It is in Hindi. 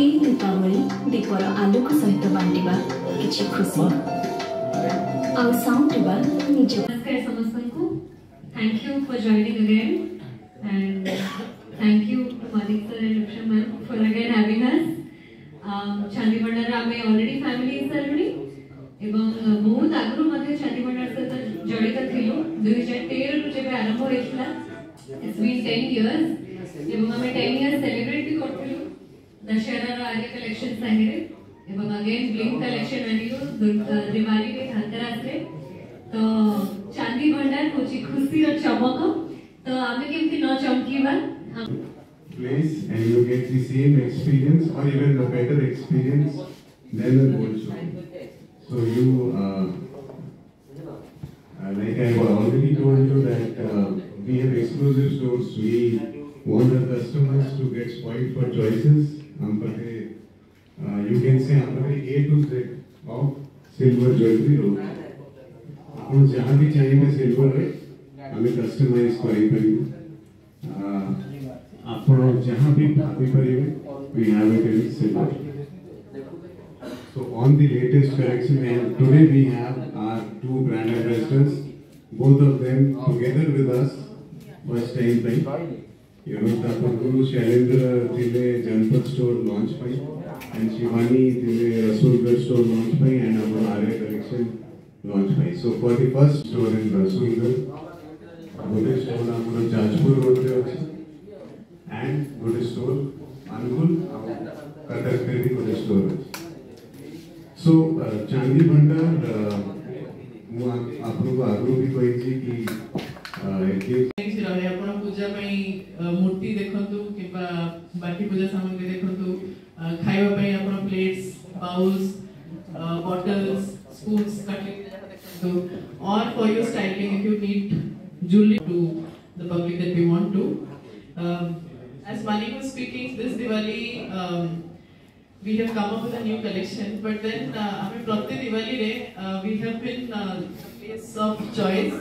এই দীপাবলি দীপর আলোক সহিত বাটিবা কিছু খুশি ଆଉ ସାଉଣ୍ଡବା ନିଜ ନମସ୍କାର ସମସ୍ତଙ୍କୁ thank you for joining again and thank you to Malik sir and Raksha ma'am for again having us ଚାନ୍ଦିମଣ୍ଡାର ଆମେ ଅଲରେଡି ଫ୍ୟାମିଲି ହେଇସାରିଲୁଣି ଏବଂ ବହୁତ ଆଗରୁ ମଧ୍ୟ ଚାନ୍ଦିମଣ୍ଡାର ସହିତ ଜଡ଼ିତ ଥିଲୁ ଦୁଇ ହଜାର ତେରରୁ ଯେବେ ଆରମ୍ଭ ହେଇଥିଲା ଇଟ୍ସ ବିନ୍ ଟେନ୍ ଇୟର୍ସ ଏବଂ ଆମେ ଟେନ୍ दशहरा आगे कलेक्शन आहे हे बघ अगेन ब्लिंक कलेक्शन आलेलो दिवाळी ने धनतेरस रे તો ચાંદી ભંડાર હોચી ખુશી રો ચમક તો અમે કેમ કે ન ચમકીવા place and you get the same experience or even a better experience than the gold show. So you, uh, like I already told you that uh, we have exclusive stores. We want the customers to get spoiled for choices. Ampate, uh, you can say Ampate A to Z of silver jewelry road. आपको जहाँ भी चाहिए सिल्वर है हमें कस्टमाइज करेंगे आप जहाँ भी भाभी करेंगे we have it in silver. So on the latest collection, we have, today we have our two brand ambassadors, both of them together with us, first time by योग ठाकुर को शैलेंद्र जी जनपद store launch pi and Shivani ji Rasulgarh store launch pi and हम Arya collection launch pi so for the first store in Rasulgarh good store हम जाजपुर रोड पे होते एंड गुड स्टोर अनुकूल कटक पे भी गुड स्टोर सो चांदी भंडार હું आप લોકો આગ્રહ બી કહી છે કે ବାକି ପୂଜା ସାମଗ୍ରୀ ଦେଖନ୍ତୁ ଅ, ଖାଇବା ପାଇଁ ଆପଣ plates bowls bottles spoons cutlery ଯାହା ଦେଖନ୍ତୁ or for your styling if you need jewelry to the public that we want to um, as Mani was speaking this Diwali um, we have come up with a new collection but then uh, ଆମେ ପ୍ରତି ଦିୱାଲିରେ uh, we have been uh, the place of choice